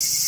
you